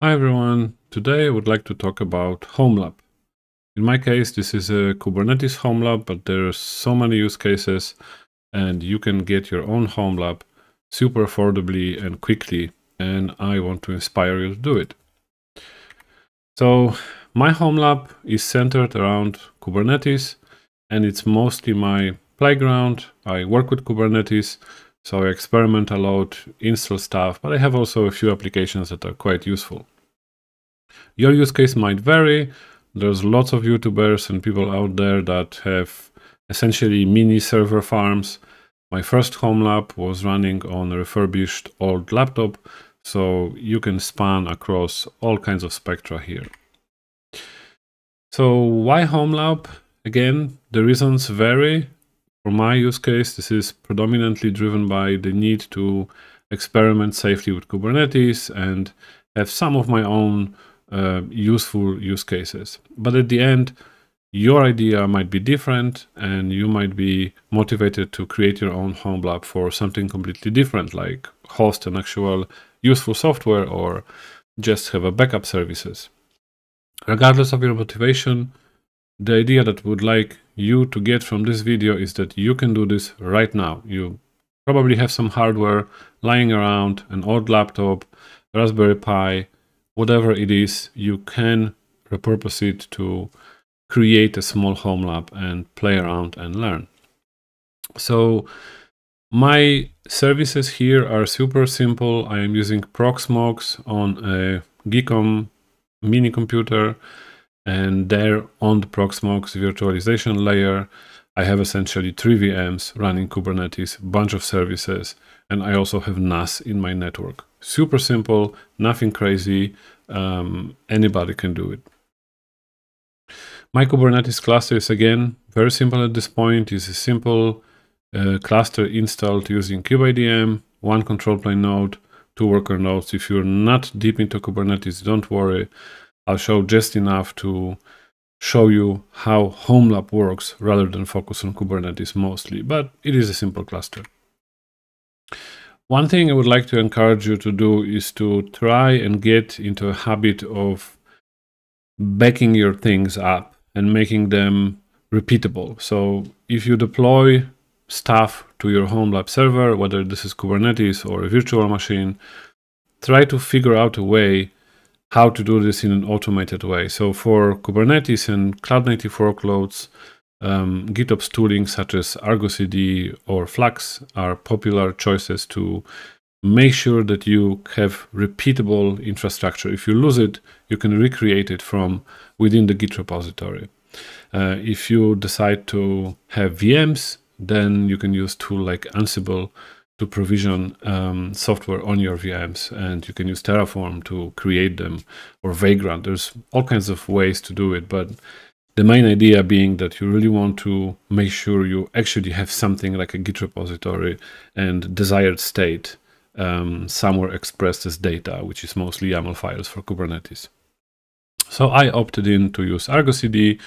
Hi everyone, today I would like to talk about HomeLab. In my case, this is a Kubernetes HomeLab, but there are so many use cases and you can get your own HomeLab super affordably and quickly, and I want to inspire you to do it. So my HomeLab is centered around Kubernetes and it's mostly my playground. I work with Kubernetes, so I experiment a lot, install stuff, but I have also a few applications that are quite useful. Your use case might vary. There's lots of YouTubers and people out there that have essentially mini server farms. My first home lab was running on a refurbished old laptop, so you can span across all kinds of spectra here. So why home lab? Again, the reasons vary for my use case, this is predominantly driven by the need to experiment safely with Kubernetes and have some of my own uh, useful use cases. But at the end, your idea might be different and you might be motivated to create your own home lab for something completely different, like host an actual useful software or just have a backup services. Regardless of your motivation, the idea that would like you to get from this video is that you can do this right now. You probably have some hardware lying around, an old laptop, Raspberry Pi, whatever it is, you can repurpose it to create a small home lab and play around and learn. So my services here are super simple. I am using Proxmox on a Geekom mini computer and there on the Proxmox virtualization layer, I have essentially three VMs running Kubernetes, bunch of services, and I also have NAS in my network. Super simple, nothing crazy. Um, anybody can do it. My Kubernetes cluster is again very simple at this point. It's a simple uh, cluster installed using kubeadm, one control plane node, two worker nodes. If you're not deep into Kubernetes, don't worry. I'll show just enough to show you how HomeLab works rather than focus on Kubernetes mostly, but it is a simple cluster. One thing I would like to encourage you to do is to try and get into a habit of backing your things up and making them repeatable. So if you deploy stuff to your HomeLab server, whether this is Kubernetes or a virtual machine, try to figure out a way how to do this in an automated way. So for Kubernetes and cloud native workloads, um, GitOps tooling such as Argo CD or Flux are popular choices to make sure that you have repeatable infrastructure. If you lose it, you can recreate it from within the Git repository. Uh, if you decide to have VMs, then you can use tool like Ansible to provision um, software on your VMs, and you can use Terraform to create them or Vagrant. There's all kinds of ways to do it, but the main idea being that you really want to make sure you actually have something like a Git repository and desired state um, somewhere expressed as data, which is mostly YAML files for Kubernetes. So I opted in to use Argo CD,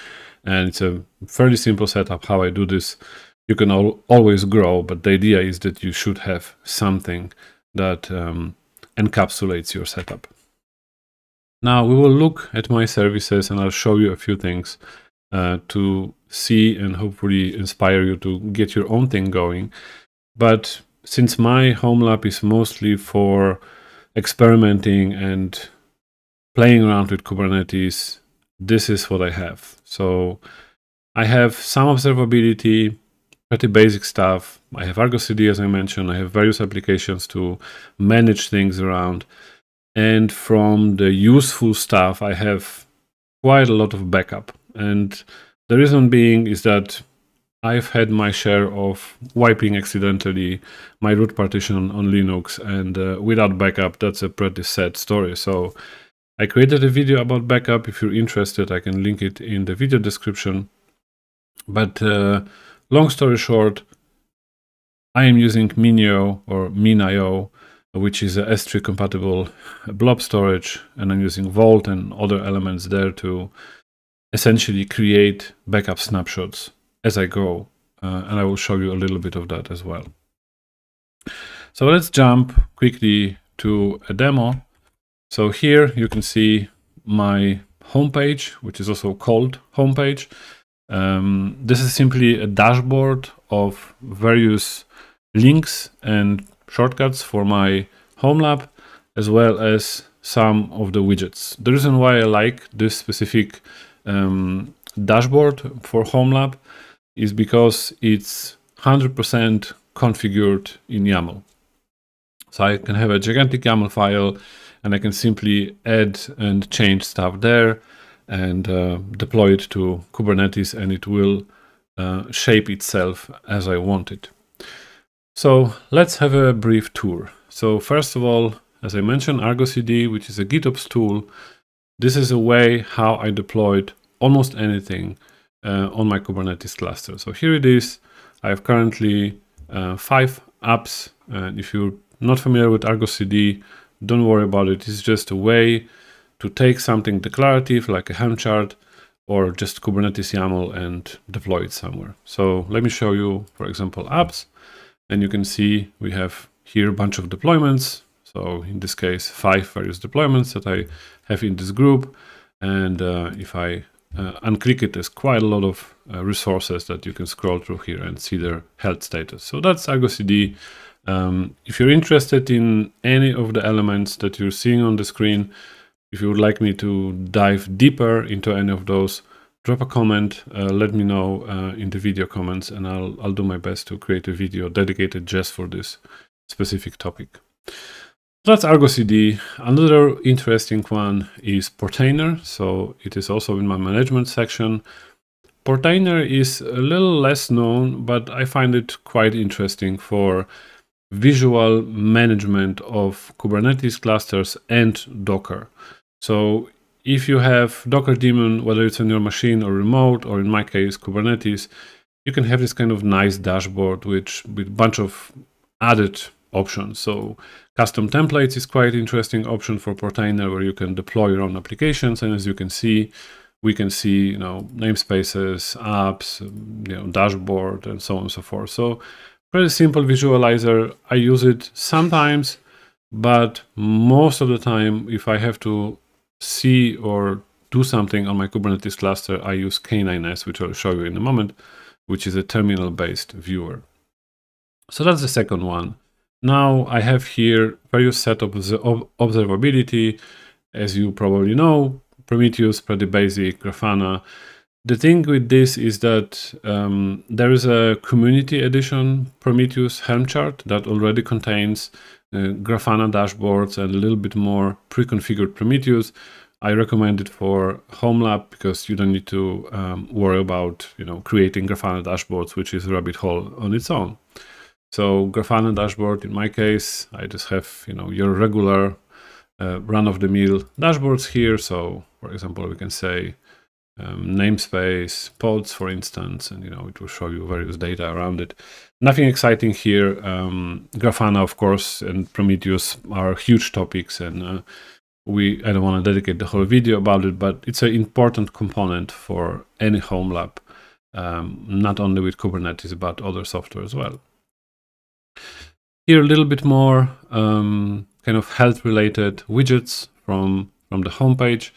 and it's a fairly simple setup how I do this you can al always grow, but the idea is that you should have something that um, encapsulates your setup. Now we will look at my services and I'll show you a few things uh, to see and hopefully inspire you to get your own thing going. But since my home lab is mostly for experimenting and playing around with Kubernetes, this is what I have. So I have some observability, pretty basic stuff. I have Argo CD, as I mentioned. I have various applications to manage things around. And from the useful stuff, I have quite a lot of backup. And the reason being is that I've had my share of wiping accidentally my root partition on Linux, and uh, without backup, that's a pretty sad story. So I created a video about backup. If you're interested, I can link it in the video description. But uh, Long story short, I am using Minio or MinIO, which is a S3 compatible blob storage, and I'm using Vault and other elements there to essentially create backup snapshots as I go. Uh, and I will show you a little bit of that as well. So let's jump quickly to a demo. So here you can see my homepage, which is also called homepage. Um, this is simply a dashboard of various links and shortcuts for my home lab, as well as some of the widgets. The reason why I like this specific um, dashboard for home lab is because it's 100% configured in YAML. So I can have a gigantic YAML file and I can simply add and change stuff there and uh, deploy it to Kubernetes and it will uh, shape itself as I want it. So let's have a brief tour. So first of all, as I mentioned, Argo CD, which is a GitOps tool, this is a way how I deployed almost anything uh, on my Kubernetes cluster. So here it is. I have currently uh, five apps. And if you're not familiar with Argo CD, don't worry about it. It's just a way to take something declarative like a Helm chart or just Kubernetes YAML and deploy it somewhere. So let me show you, for example, apps. And you can see we have here a bunch of deployments. So in this case, five various deployments that I have in this group. And uh, if I uh, unclick it, there's quite a lot of uh, resources that you can scroll through here and see their health status. So that's Argo CD. Um, if you're interested in any of the elements that you're seeing on the screen, if you would like me to dive deeper into any of those, drop a comment, uh, let me know uh, in the video comments, and I'll, I'll do my best to create a video dedicated just for this specific topic. That's Argo CD. Another interesting one is Portainer. So it is also in my management section. Portainer is a little less known, but I find it quite interesting for visual management of Kubernetes clusters and Docker. So if you have Docker daemon, whether it's on your machine or remote, or in my case, Kubernetes, you can have this kind of nice dashboard which with a bunch of added options. So custom templates is quite interesting option for Portainer where you can deploy your own applications. And as you can see, we can see, you know, namespaces, apps, you know, dashboard, and so on and so forth. So pretty simple visualizer. I use it sometimes, but most of the time, if I have to see or do something on my Kubernetes cluster, I use K9s, which I'll show you in a moment, which is a terminal-based viewer. So that's the second one. Now I have here various set of observability. As you probably know, Prometheus, pretty basic, Grafana. The thing with this is that um, there is a community edition Prometheus Helm chart that already contains uh, Grafana dashboards and a little bit more pre-configured Prometheus. I recommend it for home lab because you don't need to um, worry about you know creating Grafana dashboards, which is a rabbit hole on its own. So Grafana dashboard, in my case, I just have, you know, your regular uh, run-of-the-mill dashboards here. So for example, we can say um, namespace, pods, for instance, and, you know, it will show you various data around it. Nothing exciting here. Um, Grafana, of course, and Prometheus are huge topics and uh, we, I don't want to dedicate the whole video about it, but it's an important component for any home lab, um, not only with Kubernetes, but other software as well. Here a little bit more um, kind of health related widgets from, from the homepage.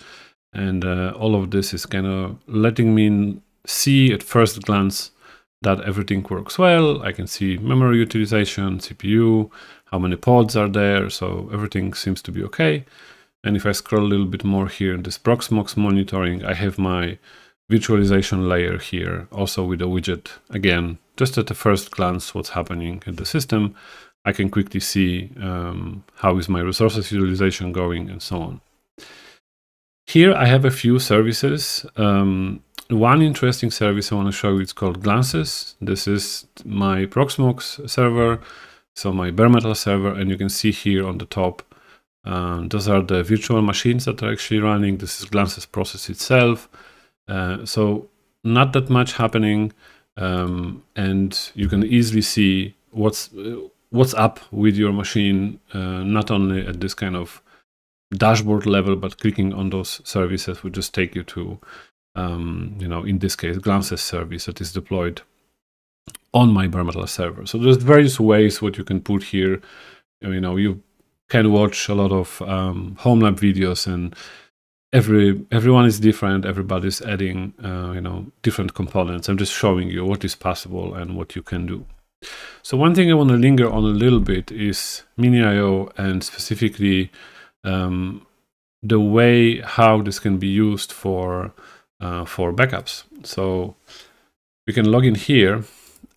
And uh, all of this is kind of letting me see at first glance that everything works well. I can see memory utilization, CPU, how many pods are there. So everything seems to be okay. And if I scroll a little bit more here in this Proxmox monitoring, I have my virtualization layer here, also with a widget. Again, just at the first glance, what's happening in the system. I can quickly see um, how is my resources utilization going and so on. Here I have a few services. Um, one interesting service I want to show you, it's called Glances. This is my Proxmox server, so my bare metal server, and you can see here on the top, um, those are the virtual machines that are actually running. This is Glances process itself. Uh, so not that much happening, um, and you can easily see what's what's up with your machine, uh, not only at this kind of dashboard level, but clicking on those services will just take you to, um, you know, in this case, Glances service that is deployed on my bare metal server. So there's various ways what you can put here. You know, you can watch a lot of um, home lab videos and every everyone is different everybody's adding uh, you know different components i'm just showing you what is possible and what you can do so one thing i want to linger on a little bit is mini.io and specifically um, the way how this can be used for uh, for backups so we can log in here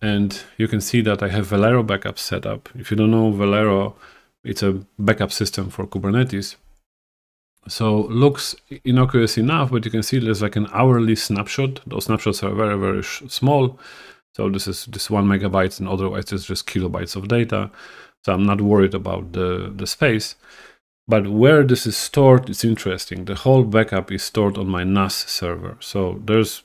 and you can see that I have Velero backup set up. If you don't know Velero, it's a backup system for Kubernetes. So looks innocuous enough, but you can see there's like an hourly snapshot. Those snapshots are very, very small. So this is just one megabytes and otherwise it's just kilobytes of data. So I'm not worried about the, the space. But where this is stored, it's interesting. The whole backup is stored on my NAS server. So there's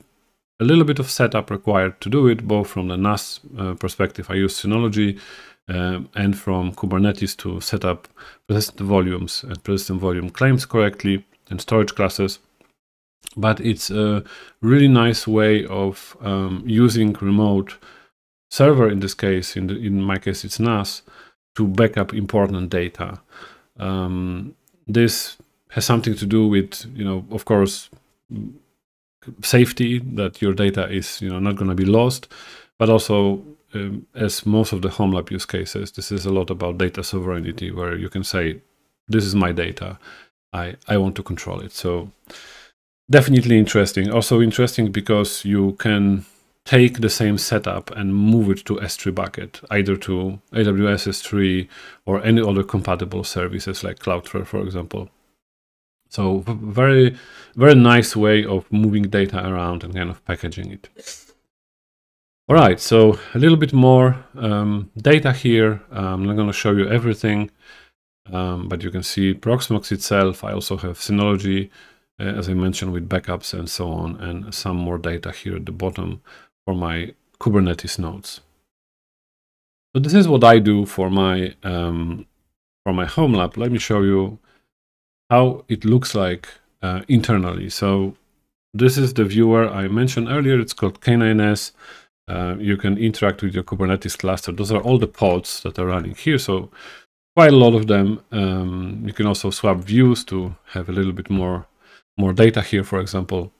a little bit of setup required to do it, both from the NAS uh, perspective, I use Synology, um, and from Kubernetes to set up persistent volumes and persistent volume claims correctly and storage classes. But it's a really nice way of um, using remote server in this case, in, the, in my case it's NAS, to back up important data. Um, this has something to do with, you know, of course, safety that your data is you know not going to be lost but also um, as most of the home lab use cases this is a lot about data sovereignty where you can say this is my data. I i want to control it. So definitely interesting. Also interesting because you can take the same setup and move it to S3 bucket, either to AWS S3 or any other compatible services like Cloudflare, for example. So very, very nice way of moving data around and kind of packaging it. All right, so a little bit more um, data here. Um, I'm not going to show you everything, um, but you can see Proxmox itself. I also have Synology, uh, as I mentioned, with backups and so on, and some more data here at the bottom for my Kubernetes nodes. So this is what I do for my um, for my home lab. Let me show you how it looks like uh, internally. So this is the viewer I mentioned earlier. It's called K9S. Uh, you can interact with your Kubernetes cluster. Those are all the pods that are running here. So quite a lot of them. Um, you can also swap views to have a little bit more more data here, for example.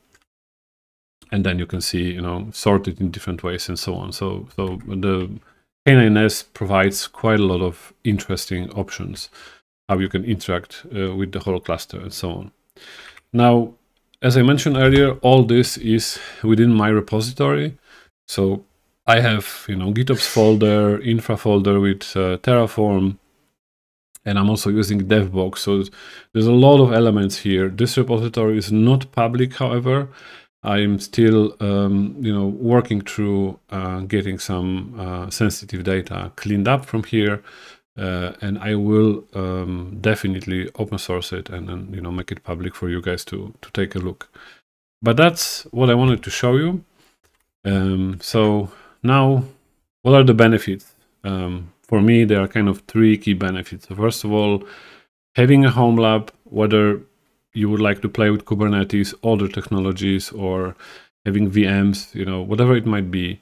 And then you can see, you know, sorted in different ways and so on. So, so the K9S provides quite a lot of interesting options how you can interact uh, with the whole cluster and so on. Now, as I mentioned earlier, all this is within my repository. So I have, you know, GitOps folder, infra folder with uh, Terraform, and I'm also using DevBox. So there's a lot of elements here. This repository is not public, however. I'm still, um, you know, working through uh, getting some uh, sensitive data cleaned up from here. Uh, and I will um, definitely open source it and then you know make it public for you guys to to take a look. But that's what I wanted to show you. Um, so now, what are the benefits? Um, for me, there are kind of three key benefits. First of all, having a home lab, whether you would like to play with Kubernetes, other technologies, or having VMs, you know, whatever it might be,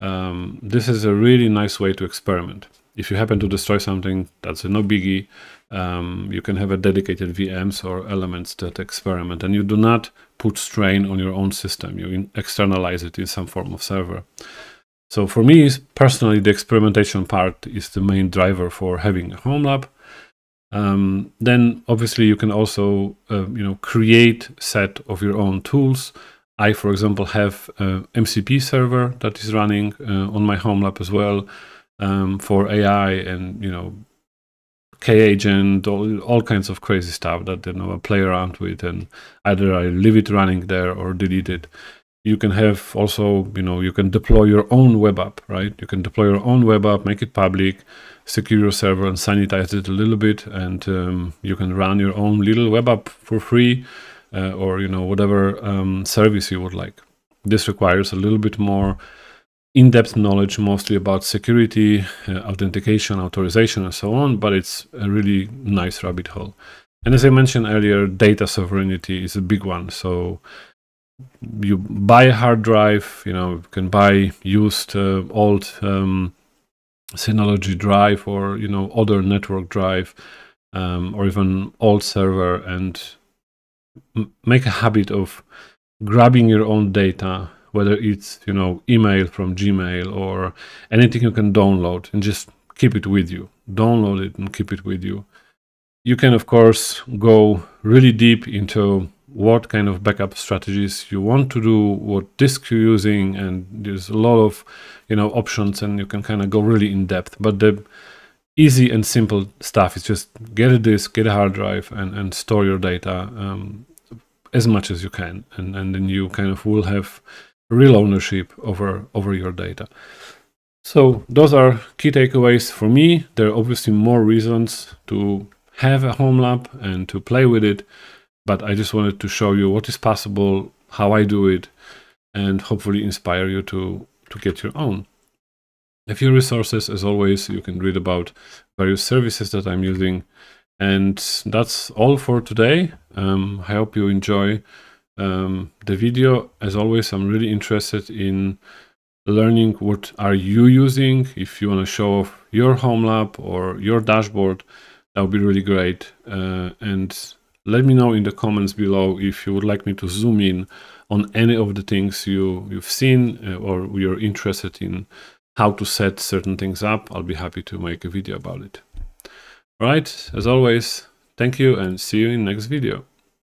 um, this is a really nice way to experiment if you happen to destroy something, that's no biggie. Um, you can have a dedicated VMs or elements that experiment, and you do not put strain on your own system. You externalize it in some form of server. So for me, personally, the experimentation part is the main driver for having a home lab. Um, then obviously you can also, uh, you know, create set of your own tools. I, for example, have a MCP server that is running uh, on my home lab as well um, for AI and you know K-agent, all, all kinds of crazy stuff that you know I play around with, and either I leave it running there or delete it. You can have also, you know, you can deploy your own web app, right? You can deploy your own web app, make it public, secure your server, and sanitize it a little bit, and um, you can run your own little web app for free, uh, or you know whatever um, service you would like. This requires a little bit more in-depth knowledge mostly about security, uh, authentication, authorization, and so on, but it's a really nice rabbit hole. And as I mentioned earlier, data sovereignty is a big one. So you buy a hard drive, you know, you can buy used uh, old um, Synology drive or, you know, other network drive. um, or even old server and make a habit of grabbing your own data, whether it's you know email from Gmail or anything you can download, and just keep it with you. Download it and keep it with you. You can of course go really deep into what kind of backup strategies you want to do, what disk you're using, and there's a lot of you know options, and you can kind of go really in depth. But the easy and simple stuff is just get a disk, get a hard drive, and, and store your data um, as much as you can, and, and then you kind of will have real ownership over over your data. So those are key takeaways for me. There are obviously more reasons to have a home lab and to play with it, but I just wanted to show you what is possible, how I do it, and hopefully inspire you to to get your own. A few resources, as always, you can read about various services that I'm using. And that's all for today. Um, I hope you enjoy um, the video. As always, I'm really interested in learning what are you using. If you want to show off your home lab or your dashboard, that would be really great. Uh, and let me know in the comments below if you would like me to zoom in on any of the things you, you've seen uh, or you're interested in how to set certain things up, I'll be happy to make a video about it. All right, as always, thank you and see you in next video.